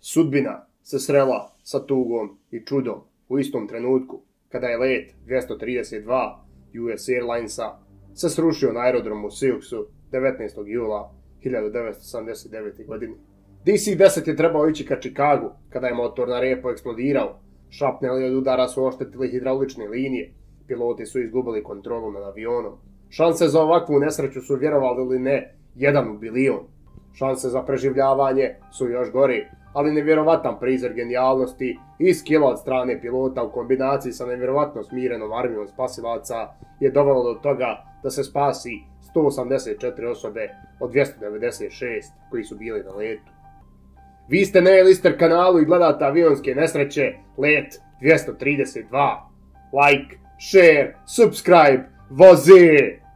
Sudbina se srela sa tugom i čudom u istom trenutku kada je let 232 US Airlinesa se srušio na aerodromu Siuxu 19. jula 1979. godine. DC-10 je trebao ići ka Čikagu kada je motor na repo eksplodirao. Šapneli od udara su oštetili hidraulične linije. Piloti su izgubili kontrolu nad avionom. Šanse za ovakvu nesreću su vjerovali ili ne, jedan u bilion. Šanse za preživljavanje su još gori, ali nevjerovatan prizor genijalnosti i skila od strane pilota u kombinaciji sa nevjerovatno smirenom armijom spasilaca je dovelo do toga da se spasi 184 osobe od 296 koji su bili na letu. Vi ste na Lister kanalu i gledate avionske nesreće, let 232. Like, share, subscribe, vozi!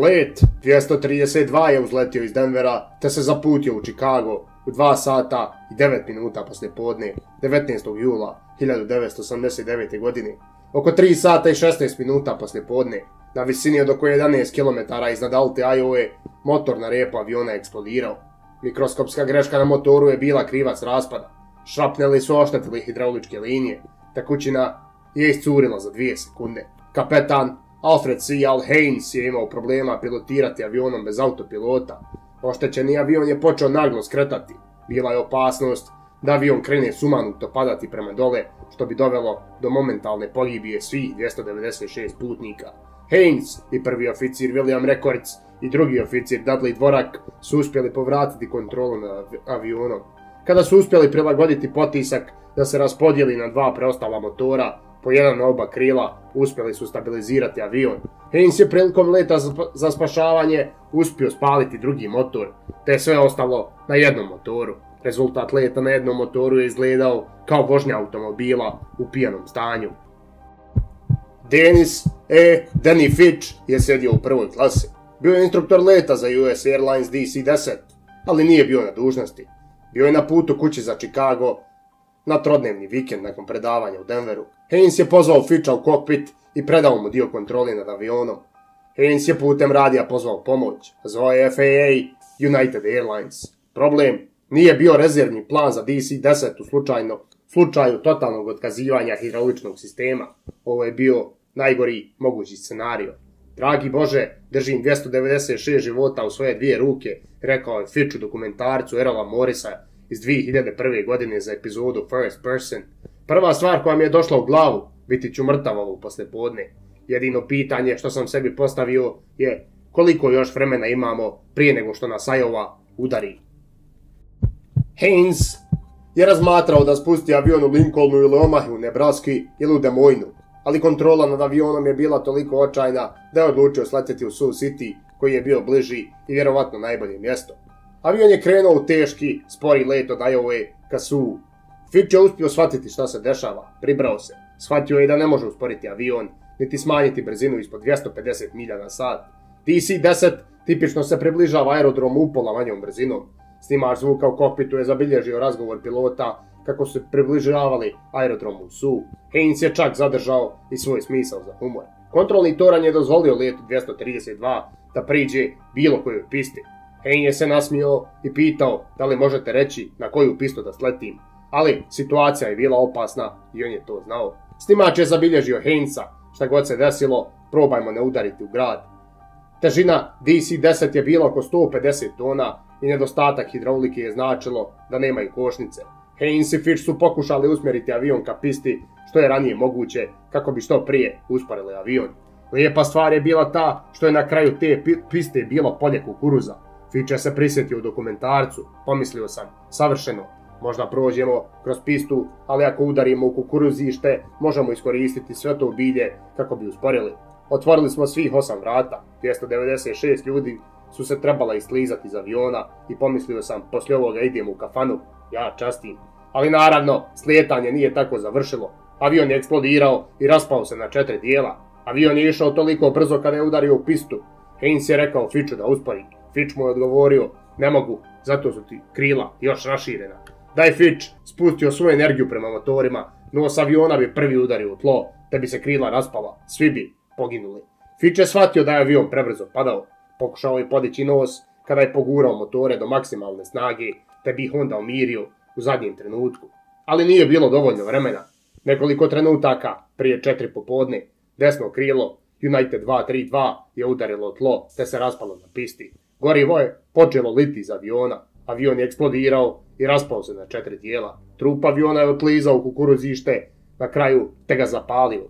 Let 232 je uzletio iz Denvera te se zaputio u Chicago u 2 sata i 9 minuta posle podne 19. jula 1989. godine. Oko 3 sata i 16 minuta posle podne na visini od oko 11 km iznad Alte Iowa motor na repu aviona eksplodirao. Mikroskopska greška na motoru je bila krivac raspada. Šrapneli su oštetili hidrauličke linije. Tekućina je iscurila za 2 sekunde. Kapetan Alfred C. Al Haynes je imao problema pilotirati avionom bez autopilota. Oštećeni avion je počeo naglo skretati. Bila je opasnost da avion krene sumanuto padati prema dole, što bi dovelo do momentalne pogibije svih 296 putnika. Haynes i prvi oficir William Records i drugi oficir Dudley Dvorak su uspjeli povratiti kontrolu nad avionom. Kada su uspjeli prilagoditi potisak da se raspodijeli na dva preostala motora, po jedan na oba krila, uspjeli su stabilizirati avion. Haynes je prilikom leta za spašavanje uspio spaliti drugi motor, te sve ostalo na jednom motoru. Rezultat leta na jednom motoru je izgledao kao vožnja automobila u pijanom stanju. Dennis E. Danny Fitch je sedio u prvoj klasi. Bio je instruktor leta za US Airlines DC-10, ali nije bio na dužnosti. Bio je na putu kući za Chicago na trodnevni vikend nakon predavanja u Denveru. Haynes je pozvao Fitcha u kokpit i predao mu dio kontrole nad avionom. Haynes je putem radija pozvao pomoć. Zvao je FAA United Airlines. Problem nije bio rezervni plan za DC-10 u slučajno, slučaju totalnog otkazivanja hidrauličnog sistema. Ovo je bio najgori mogući scenario. Dragi Bože, držim 296 života u svoje dvije ruke, rekao je Fitch u dokumentarcu Erola Morisa iz 2001. godine za epizodu First Person. Prva stvar koja mi je došla u glavu, biti ću mrtav ovo posle podne. Jedino pitanje što sam sebi postavio je koliko još vremena imamo prije nego što nas Ajova udari. Haynes je razmatrao da spusti avion u Lincolnu ili Omahu, Nebraski ili u Des Moines, ali kontrola nad avionom je bila toliko očajna da je odlučio sleteti u Sioux City, koji je bio bliži i vjerovatno najbolje mjesto. Avion je krenuo u teški, spori let od Iowa ka Sioux. Fitch je uspio shvatiti šta se dešava, pribrao se. Shvatio je da ne može usporiti avion, niti smanjiti brzinu ispod 250 milja na sat. DC-10 tipično se približava aerodromu upola manjom brzinom. Snimač zvuka u kokpitu je zabilježio razgovor pilota kako se približavali aerodromu Su. Haynes je čak zadržao i svoj smisao za humor. Kontrolni toran je dozvolio letu 232 da priđe bilo kojoj pisti. Haynes je se nasmio i pitao da li možete reći na koju pistu da sletim. Ali situacija je bila opasna i on je to znao. Snimač je zabilježio Heinza, Šta god se desilo, probajmo ne udariti u grad. Težina DC-10 je bila oko 150 tona i nedostatak hidraulike je značilo da nemaju košnice. Haynes i Fitch su pokušali usmjeriti avion ka pisti što je ranije moguće kako bi što prije usporili avion. Lijepa stvar je bila ta što je na kraju te piste bilo polje kukuruza. Fitch je se prisjetio u dokumentarcu, pomislio sam, savršeno, možda prođemo kroz pistu, ali ako udarimo u kukuruzište, možemo iskoristiti sve to bilje kako bi usporili. Otvorili smo svih osam vrata, 296 ljudi su se trebala islizati iz aviona i pomislio sam, poslije ovoga idemo u kafanu, ja častim. Ali naravno, slijetanje nije tako završilo. Avion je eksplodirao i raspao se na četiri dijela. Avion je išao toliko brzo kada je udario u pistu. Haynes je rekao Fitchu da uspori. Fitch mu je odgovorio, ne mogu, zato su ti krila još raširena. Daj Fitch, spustio svoju energiju prema motorima, nos aviona bi prvi udario u tlo, te bi se krila raspala, svi bi poginuli. Fitch je shvatio da je avion prebrzo padao. Pokušao je podići nos kada je pogurao motore do maksimalne snage, te bi ih onda umirio u zadnjem trenutku. Ali nije bilo dovoljno vremena. Nekoliko trenutaka prije četiri popodne, desno krilo United 232 je udarilo tlo te se raspalo na pisti. Gorivo je počelo liti iz aviona. Avion je eksplodirao i raspao se na četiri dijela. Trup aviona je otlizao u kukuruzište, na kraju te ga zapalio.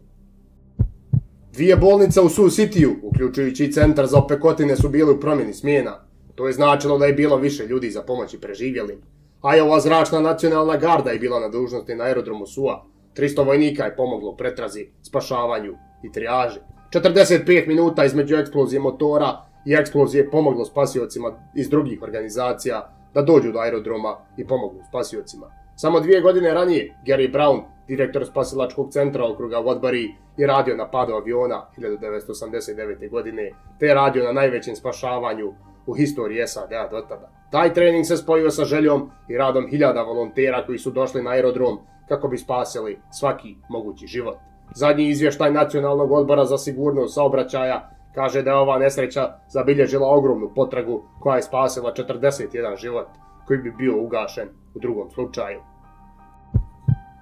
Dvije bolnice u Sioux Cityu, uključujući i centar za opekotine, su bile u promjeni smjena. To je značilo da je bilo više ljudi za pomoći preživjelim. A je ova zračna nacionalna garda je bila na dužnosti na aerodromu Sua. 300 vojnika je pomoglo pretrazi, spašavanju i trijaži. 45 minuta između eksplozije motora i eksplozije pomoglo spasiocima iz drugih organizacija da dođu do aerodroma i pomognu spasiocima. Samo dvije godine ranije, Gary Brown, direktor spasilačkog centra okruga Vodbury, je radio na padu aviona 1989. godine, te je radio na najvećem spašavanju u historiji SAD-a do tada. Taj trening se spojio sa željom i radom hiljada volontera koji su došli na aerodrom kako bi spasili svaki mogući život. Zadnji izvještaj Nacionalnog odbora za sigurnost saobraćaja kaže da je ova nesreća zabilježila ogromnu potragu koja je spasila 41 život koji bi bio ugašen u drugom slučaju.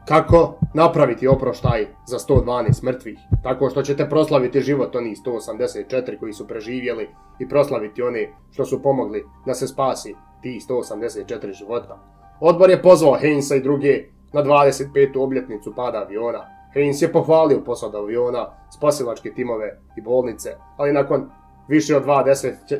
Kako napraviti oproštaj za 112 mrtvih? Tako što ćete proslaviti život onih 184 koji su preživjeli i proslaviti one što su pomogli da se spasi ti 184 života. Odbor je pozvao Heinsa i druge na 25. obljetnicu pada aviona. Heinz je pohvalio posad aviona, spasilačke timove i bolnice, ali nakon više od dva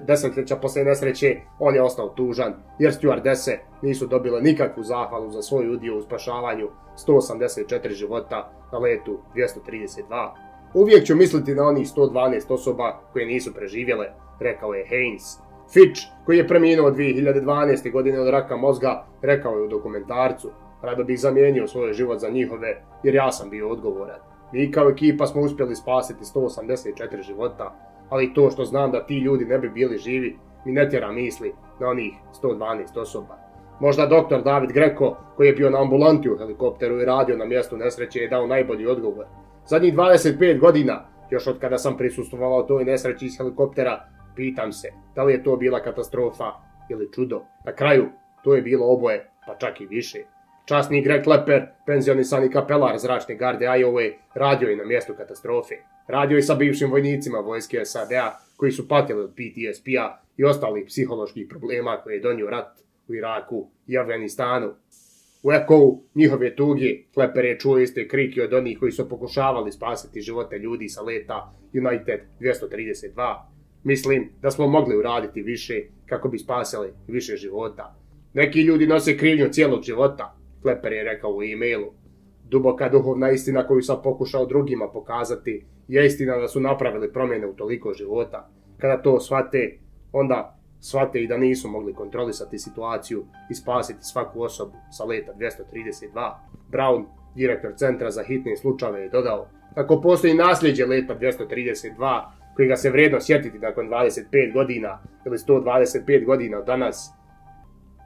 desetljeća posle nesreće, on je ostao tužan, jer stewardese nisu dobile nikakvu zahvalu za svoj udio u spašavanju 184 života na letu 232. Uvijek ću misliti na onih 112 osoba koje nisu preživjele, rekao je Haynes. Fitch, koji je preminuo 2012. godine od raka mozga, rekao je u dokumentarcu, rado bih zamijenio svoj život za njihove, jer ja sam bio odgovoran. Mi kao ekipa smo uspjeli spasiti 184 života, ali to što znam da ti ljudi ne bi bili živi, mi ne tjera misli na onih 112 osoba. Možda doktor David Greko, koji je bio na ambulanti u helikopteru i radio na mjestu nesreće, je dao najbolji odgovor. Zadnjih 25 godina, još od kada sam prisustovao toj nesreći iz helikoptera, pitam se da li je to bila katastrofa ili čudo. Na kraju, to je bilo oboje, pa čak i više. Časni Greg Lepper, penzionisani kapelar zračne garde Iowa, radio je na mjestu katastrofe. Radio je sa bivšim vojnicima vojske SAD-a koji su patili od PTSP-a i ostalih psiholoških problema koje je donio rat u Iraku i Afganistanu. U ekovu njihove tuge Klepper je čuo iste krike od onih koji su pokušavali spasiti živote ljudi sa leta United 232. Mislim da smo mogli uraditi više kako bi spasili više života. Neki ljudi nose krivnju cijelog života, Klepper je rekao u e-mailu. Duboka duhovna istina koju sam pokušao drugima pokazati je istina da su napravili promjene u toliko života. Kada to shvate, onda shvate i da nisu mogli kontrolisati situaciju i spasiti svaku osobu sa leta 232. Brown, direktor centra za hitne slučave, je dodao Ako postoji nasljeđe leta 232, koji ga se vredno sjetiti nakon 25 godina ili 125 godina od danas,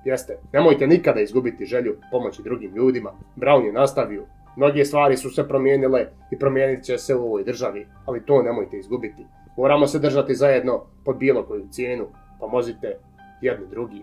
jeste, nemojte nikada izgubiti želju pomoći drugim ljudima. Brown je nastavio, mnoge stvari su se promijenile i promijenit će se u ovoj državi, ali to nemojte izgubiti. Moramo se držati zajedno pod bilo koju cijenu, pomozite jedni drugim.